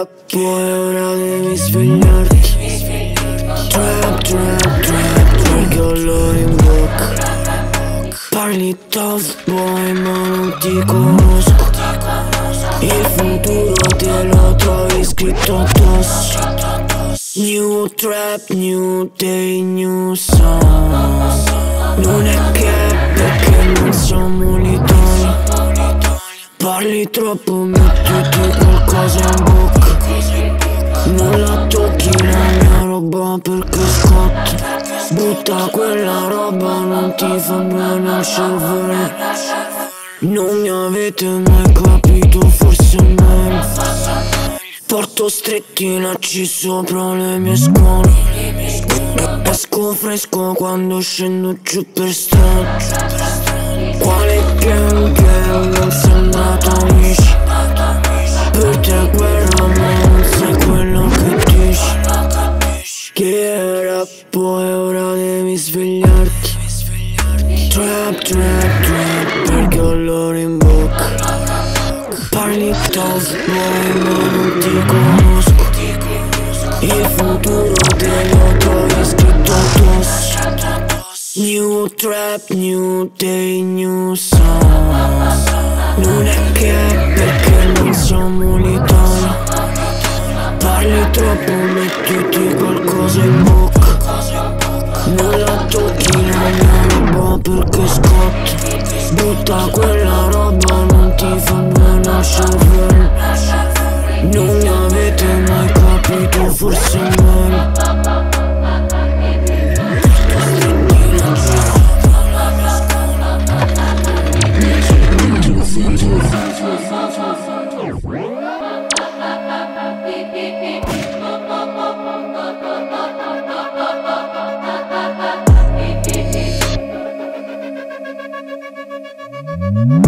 Up, poi ora devi svegliarti Trap, trap, trap, perché ho l'oro in bocca Parli tough boy ma non ti conosco Il futuro te lo trovi scritto addosso New trap, new day, new song. Non è che perché non siamo Parli troppo, mettiti qualcosa in bocca. Non la tocchi la mia roba perché scotti. Butta quella roba, non ti fa bene al cervello Non mi avete mai capito, forse meglio Porto stretti lacci sopra le mie scuole Esco fresco quando scendo giù per strada Te guerra ma non sai quello che dici Che era poi ora devi svegliarti Trap trap trap perché ho l'oro in bocca Parli tough boy ma non ti conosco Il futuro te lo trovi scritto addosso New trap, new day, new song Non è che perché non siamo l'Italia Parli troppo, mettiti qualcosa in bocca. Non la tocchi la mia roba perché scotti. Butta quella Mm-hmm.